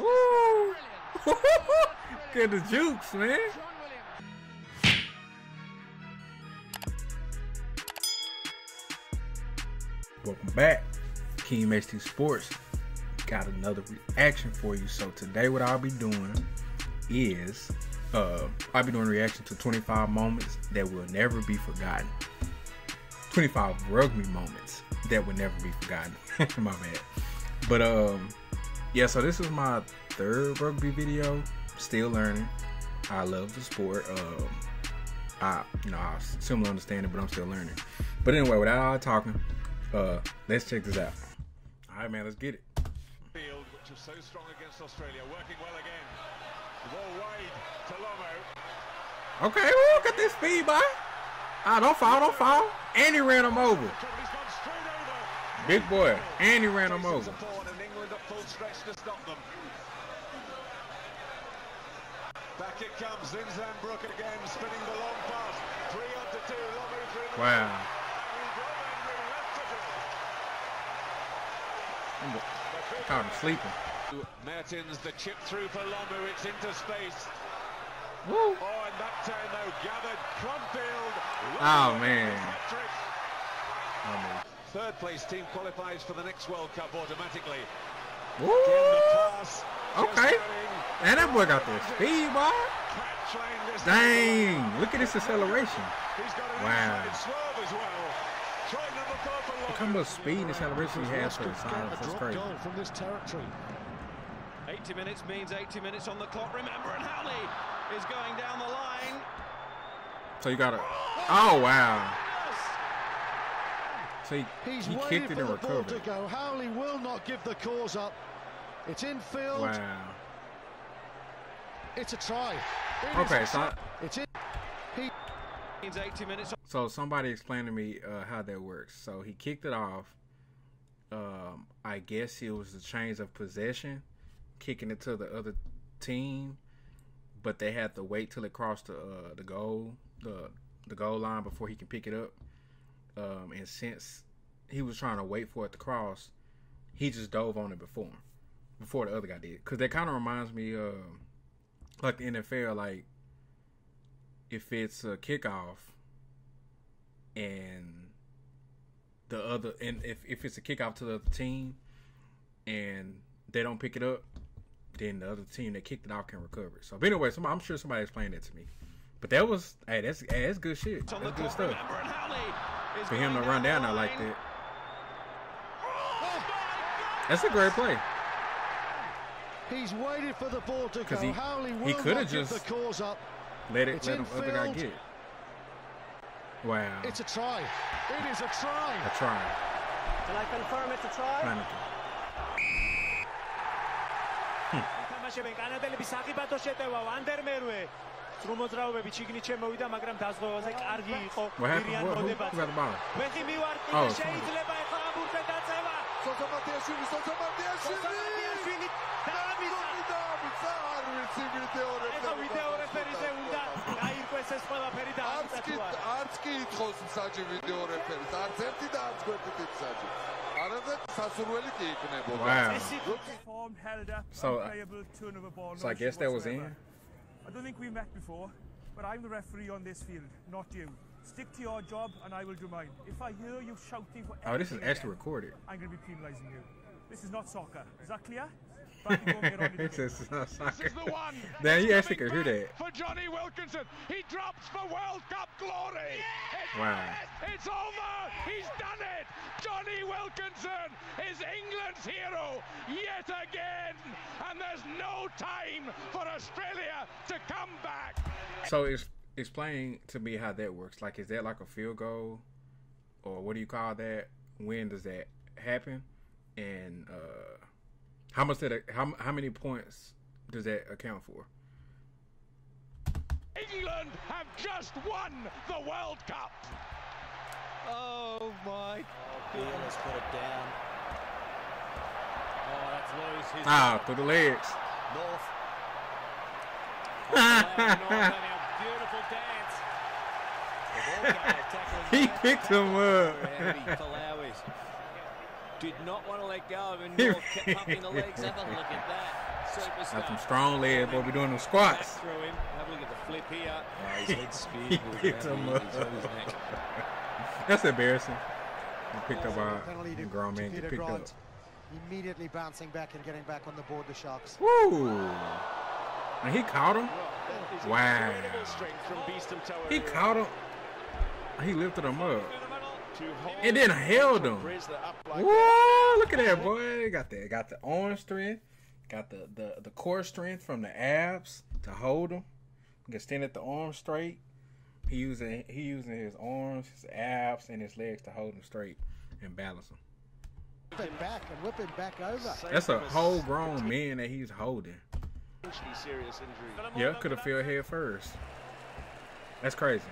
Get the jukes, man. Welcome back. Keem HD Sports got another reaction for you. So today what I'll be doing is uh I'll be doing a reaction to 25 moments that will never be forgotten. 25 rugby moments that will never be forgotten. my bad. But um yeah, so this is my third rugby video. Still learning. I love the sport. Um I you know I similar understanding, but I'm still learning. But anyway, without all talking, uh let's check this out. Alright man, let's get it. Field, which is so strong against Australia, working well again. Ball wide to Lomu. Okay, well, look at this speed, boy. Ah, don't fall, don't fall. And he ran him over. Trouble, he's gone straight over. Big boy. And he ran him over. support and England at full stretch to stop them. Back it comes, Zinzan Brooke again, spinning the long pass. Three on to two, through the Wow. And Roman left to. I caught him sleeping. Mehrtens, the chip through for Lomu, it's into space. Woo. Oh, and that time though, gathered Kronfeld. Oh, man. Oh, man. Third place team qualifies for the next World Cup automatically. Woo. Again, the pass. Okay. And that boy got the speed, boy. Catch line distance. Dang. Look at this acceleration. He's got an Wow. inside swerve as well. Try number four for Look how much speed and acceleration he has for his size. That's crazy. from this territory. 80 minutes means 80 minutes on the clock. Remember, and Howley is going down the line. So you got to. Oh, wow. So he, He's he waiting kicked it for and the ball to recovered. go. Howley will not give the cause up. It's infield. Wow. It's a try. It is Okay, so I- It's in. He Means 80 minutes. So somebody explained to me uh, how that works. So he kicked it off. Um, I guess it was the change of possession, kicking it to the other team, but they had to wait till it crossed the uh, the goal the the goal line before he can pick it up. Um, and since he was trying to wait for it to cross, he just dove on it before him, before the other guy did. Because that kind of reminds me of like the NFL, like if it's a kickoff and the other and if, if it's a kickoff to the other team and they don't pick it up, then the other team that kicked it off can recover it. So but anyway, somebody, I'm sure somebody explained that to me. But that was hey, that's hey, that's good shit. That's good stuff. Remember, and Howley is For him to run down there like that. Oh. That's a great play. he's waited for the ball to go. 'Cause he- Howley will he not coulda give just- the cause up. Let it It's let the other guy infield. get it. Wow. It's a try. It is a try. a try. Can I confirm it's a try? Heineken. თამაშებენ კანადელები საფათო შეტევა ვანდერმერვე სრუმოძრაობები ჩიგნით შემოვიდა მაგრამ დაზღვევაზე კარგი იყო What happened? ირიან What, who, who მოდებაც got the ball? ვეხი მივარტყი Oh, და შეიძლება ეხლა ამბურთზე დაწევა სოთამათიაშვილი სოთამათიაშვილი ეხლა ვიდეო რეფერიზე უნდა გაირკვეს ეს ყველაფერი და არც კი ამიტაცვა არც კი ითხოს მსაჯი ვიდეო რეფერის არც ერთი და არც გვერდით მსაჯი არადა სასურველი კი იქნებოდა Wow. Formed, held up, So, uh, unplayable turnover ball. So I no guess issue that was whatsoever. in. I don't think we met before, but I'm the referee on this field, not you. Stick to your job, and I will do mine. If I hear you shouting for Oh, this is anything actually again, recorded. I'm going to be penalising you. This is not soccer. Is that clear? Back and go and get on with It it. says it's not This is the one. It's you actually could hear that. For Jonny Wilkinson. He drops for World Cup glory. It's, Wow. It's over. He's done it. Jonny Wilkinson is England's hero yet again. And there's no time for Australia to come back. So it's explain to me how that works. Like, is that like a field goal, or what do you call that? When does that happen? And uh, how much that how how many points does that account for? England have just won the World Cup. Oh, my. Let's put it down. Oh, that's loose. He's Ah, through the legs. North. beautiful dance. The ball carrier tackling he picked him up. Heavy Palauis. Did not want to let go of him. North kept pumping the legs. Have a look at that. Got some strong legs, boy. We doing them squats. Throw him. Have a look at the flip here. Oh, his head speed. He picked him up. On his neck. That's embarrassing. He picked up our Penalty grown man. Get Peter picked up. Immediately bouncing back and getting back on the board, the Sharks. Woo! And he caught him. Wow. from He caught him. He lifted him up. To hold And then held him. Brisler up like Whoa! Look at that boy. Got the got the arm strength. Got the, the, the core strength from the abs to hold him. He can stand at the arm straight. He using he using his arms, his abs, and his legs to hold him straight and balance him. Whip it back and whip it back over. That's a whole grown man that he's holding. Serious injury. Yeah, could have fell head first. That's crazy.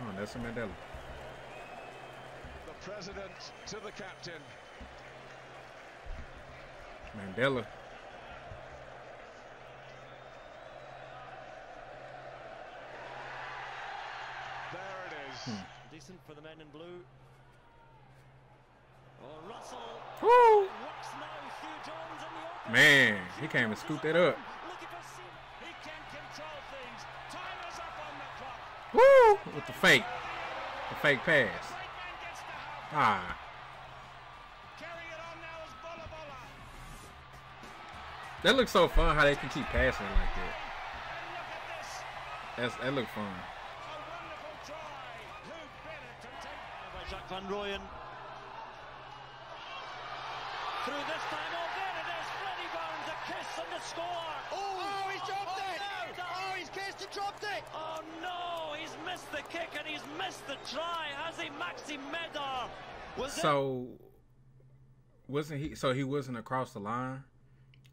Oh, Nelson Mandela. The president to the captain. Mandela. There it is. Hmm. Decent for the men in blue. Oh, Russell Woo! works now. Huw Jones in the open. Man, he came and scooped that up. Looking for Sim. He can control things. Time is up on the clock. Woo! With the fake. The fake pass. Right man gets the half. Ah. Carrying it on now is Bola Bola. That looks so fun how they can keep passing like that. And look at this. That's that look fun. A wonderful try. Who better to take By Jacques Van Rooyen. Through this time, oh, there it is. Freddie Barnes, a kiss and the score. Oh, he's dropped oh, it! no. Oh, he's kissed and dropped it! Oh no, he's missed the kick and he's missed the try, has he, Maxi Medar? Was? So wasn't he so he wasn't across the line?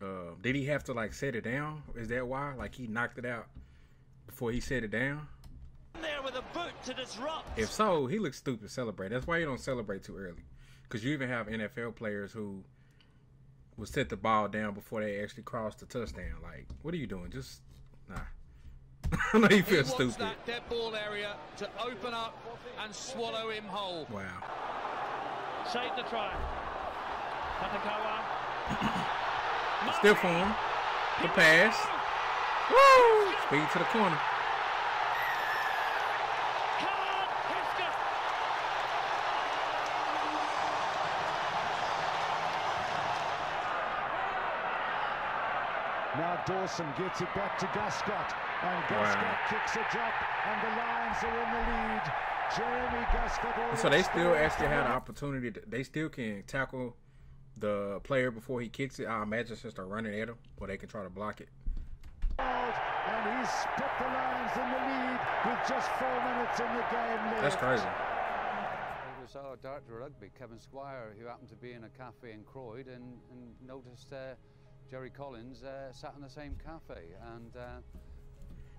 Uh, did he have to like set it down? Is that why? Like he knocked it out before he set it down? there with a boot to disrupt. If so, he looks stupid celebrating. That's why you don't celebrate too early. Because you even have NFL players who will set the ball down before they actually cross the touchdown. Like, what are you doing? Just nah. I know you He feel wants stupid. that dead ball area to open up and swallow him whole. Wow. Save the try. Still for him. The pass. Woo! Speed to the corner. Come on, Hiska. Now gets it back to Guscott. And Guscott Wow. kicks a drop, and the Lions are in the lead. Jeremy Guscott. So they still almost actually had an opportunity. To, they still can tackle the player before he kicks it. I imagine since they're running at him, or they can try to block it. And he's put the Lions in the lead with just four minutes in the game left. That's crazy. It was our director of rugby, Kevin Squire, who happened to be in a cafe in Croyde and, and noticed uh, Jerry Collins uh, sat in the same cafe. And uh,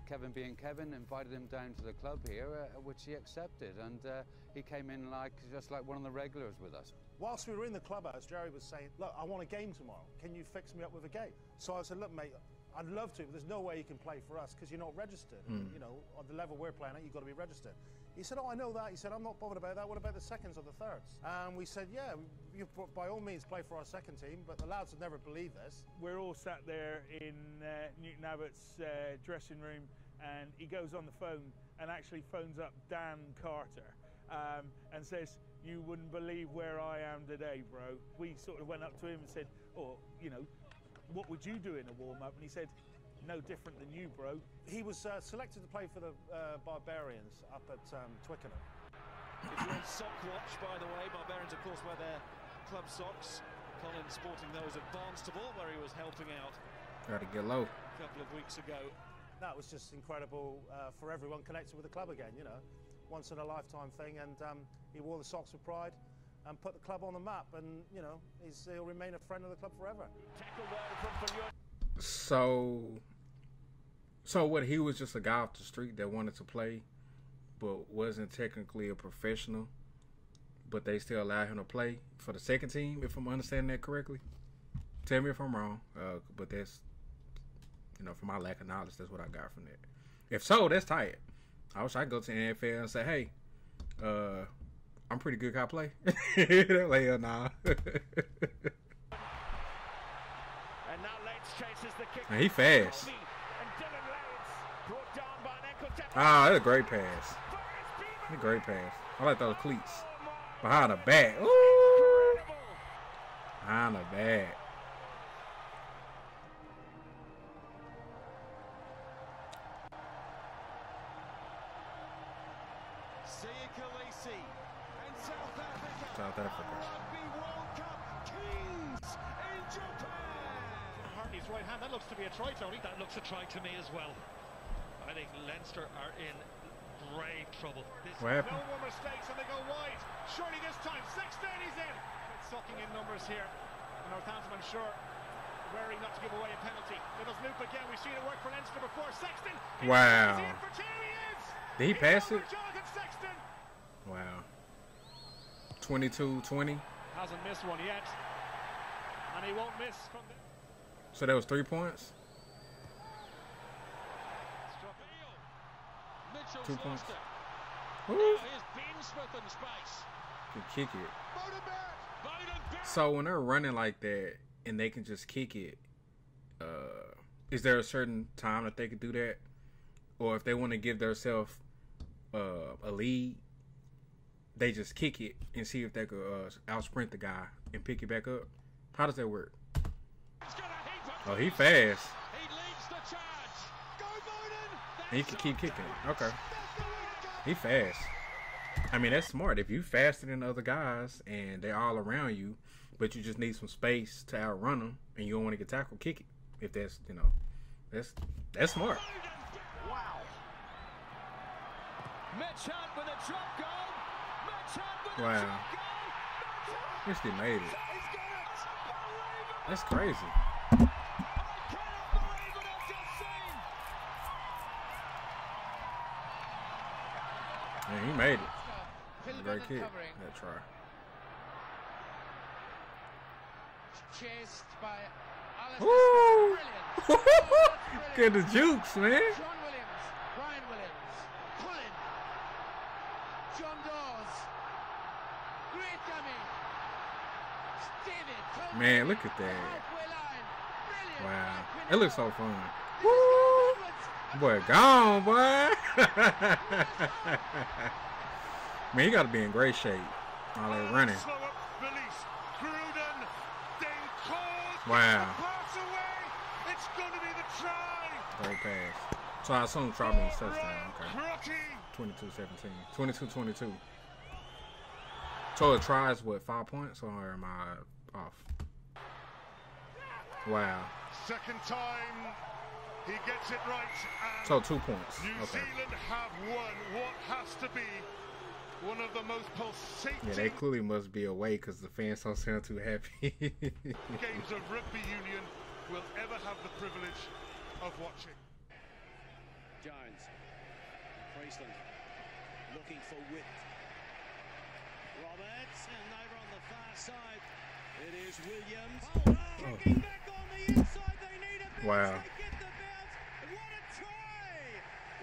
Kevin, being Kevin, invited him down to the club here, uh, which he accepted. And uh, he came in like just like one of the regulars with us. Whilst we were in the clubhouse, Jerry was saying, Look, I want a game tomorrow. Can you fix me up with a game? So I said, Look, mate, I'd love to, but there's no way you can play for us because you're not registered. Hmm. You know, on the level we're playing at, you've got to be registered. He said, Oh, I know that. He said, I'm not bothered about that. What about the seconds or the thirds? And we said, Yeah, you by all means play for our second team, but the lads would never believe this. We're all sat there in uh, Newton Abbot's uh, dressing room, and he goes on the phone and actually phones up Dan Carter um, and says, "You wouldn't believe where I am today, bro." We sort of went up to him and said, "Oh, you know, what would you do in a warm up?" And he said, "No different than you, bro." He was uh, selected to play for the uh, Barbarians up at um, Twickenham. If you're on sock watch, by the way, Barbarians, of course, wear their club socks. Collins sporting those at Barnstaple, where he was helping out Got to get low. a couple of weeks ago. That was just incredible uh, for everyone connected with the club again, you know. Once in a lifetime thing, and um, he wore the socks with pride and put the club on the map, and, you know, he's, he'll remain a friend of the club forever. Tackle well from Fayol. So, so what? He was just a guy off the street that wanted to play, but wasn't technically a professional. But they still allowed him to play for the second team, if I'm understanding that correctly. Tell me if I'm wrong, uh, but that's you know, from my lack of knowledge, that's what I got from that. If so, that's tight. I wish I could go to the NFL and say, hey, uh, I'm pretty good. Can I play? Like, hell nah. And now Leyds chases the kick. And he fast. And Dillyn Leyds brought down by an ankle tap. Ah, that's a great pass. That's a great pass. I like those cleats. Behind the back. Ooh. Behind the back. Siya Kolisi and South Africa. South Africa. Rugby World Cup kings in Japan. Hartley's right hand. That looks to be a try, Tony. That looks a try to me as well. I think Leinster are in grave trouble. This What happened? No more mistakes and they go wide. Surely this time, Sexton is in. It's sucking in numbers here. Northampton, I'm sure, wary not to give away a penalty. It does loop again. We've seen it work for Leinster before. Sexton. Wow. Is in for two? Did he pass it? Wow. 22-20. Hasn't missed one yet. And he won't miss from the... So that was three points? Two points. Woo. Now here's Ben Smith in space. Can kick it. So when they're running like that and they can just kick it, uh, is there a certain time that they could do that? Or if they want to give themselves uh, a lead, they just kick it and see if they could uh, out sprint the guy and pick it back up? How does that work? Oh, he fast. He can keep kicking it. Okay. He fast. I mean, that's smart. If you faster than other guys and they're all around you, but you just need some space to outrun them and you don't want to get tackled, kick it. If that's, you know, that's that's smart. Wow. Mitch Hunt with a drop goal. Mitch Hunt with Wow. Yes, they made it. That's crazy. Kick. That try. Chased by Alistair Woo! Brilliant. Get the jukes, man. John Williams, Bryan Williams, John Dawes, great dummy. David, Coleman, Man, look at that. halfway line, brilliant. Wow. It looks so fun. Woo! Boy, gone, boy. Man, you got to be in great shape. All that running. Slow up release. Cruden. Then calls. Wow. Pass. It's going to be the try. Great pass. So I assume Trotman's touchdown. Okay. Crotty. 22-17. 22-22. So it tries what five points or am I off? Wow. Second time. He gets it right. So two points. New Okay. Zealand have won what has to be one of the most pulsating Yeah, they clearly must be away because the fans don't sound too happy. games of rugby union we'll ever have the privilege of watching. Jones. Friesland looking for width. Roberts and over on the far side. It is Williams. Oh, no, oh. kicking back on the inside. They need a bounce. Wow. They get the bounce. What a try!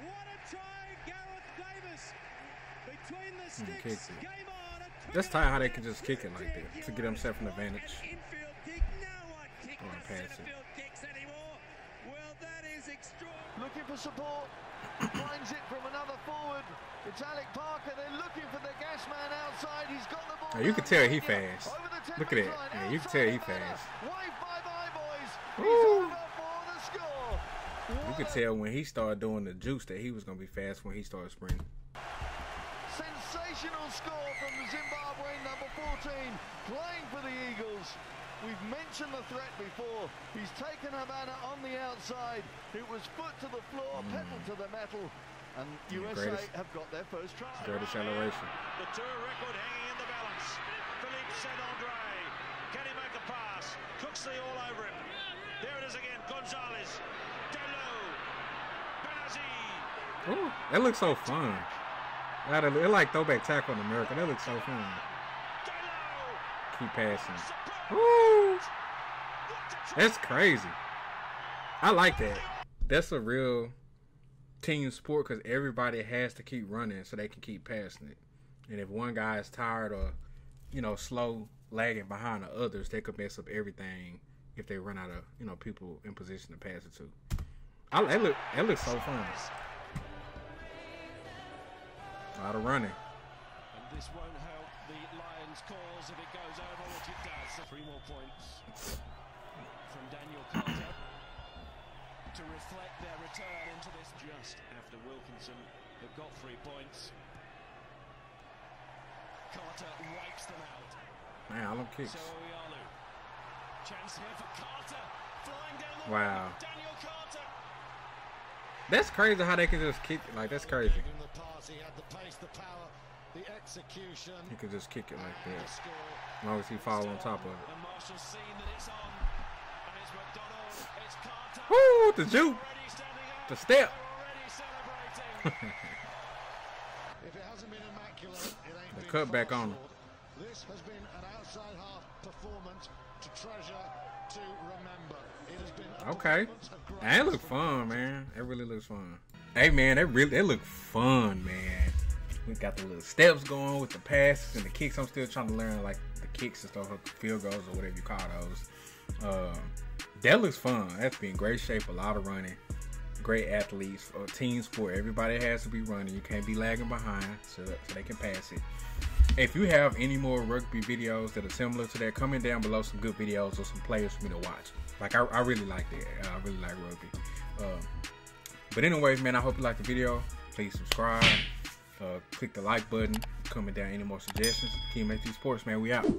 What a try, Gareth Davis. Between the Hmm, sticks. it. Game on. That's tight how they can just kick it like that to get themselves an advantage. infield kick. No one kicked Or the pass it. centre field kicks anymore. Well, that is extraordinary. Looking for support. Finds it from another forward. It's Alec Parker. They're looking for the gas man outside. He's got the ball. Now, you can tell he fast. Look at that. Yeah, you can tell he fast. Wave bye-bye, boys. He's Woo. over for the score. You could tell when he started doing the juice that he was gonna be fast when he started sprinting. Sensational score from the Zimbabwean number 14, playing for the Eagles. We've mentioned the threat before. He's taken Havana on the outside. It was foot to the floor, hmm. pedal to the metal. And USA greatest- have got their first try. Great acceleration. The tour record hanging in the balance. Philippe Saint Andre. Can he make a pass? Cooksley all over him. There it is again. Gonzalez. Delo. Benazzi. Ooh, that looks so fun. That it like throwback tackle in America. That looks so fun. Keep passing. Woo! That's crazy. I like that. That's a real team sport because everybody has to keep running so they can keep passing it. And if one guy is tired or, you know, slow, lagging behind the others, they could mess up everything, if they run out of you know people in position to pass it to. I that look that looks so fun. A lot of running. And this won't help the Lions' cause if it goes over, which it does. Three more points from Daniel Carter to reflect their return into this just after Wilkinson have got three points. Carter wipes them out. Man, I love kicks. So Chance here for Carter. Flying down the Wow. wing. Daniel Carter. That's crazy how they can just kick like that's crazy. The pass, he the pace, the power, execution. He could just kick it like that. As long as he fall on top of it. And Marshall's seen that it's on. And it's McDonald. It's Carter. Woo! The juke. The step. If it hasn't been immaculate, it ain't the cut back on. short. This has been an outside half performance to treasure, to remember. It has been Okay. That look fun, man. That really looks fun. Hey man, that really that look fun, man. We got the little steps going with the passes and the kicks. I'm still trying to learn like the kicks and stuff, field goals or whatever you call those. Um, that looks fun. That's been great shape, a lot of running, great athletes, a team sport. Everybody has to be running. You can't be lagging behind, so, so they can pass it. If you have any more rugby videos that are similar to that, comment down below some good videos or some players for me to watch. Like I, I really like that. I really like rugby. Uh, but anyways, man, I hope you liked the video. Please subscribe. Uh, click the like button. Comment down any more suggestions. Team ST Sports, man. We out.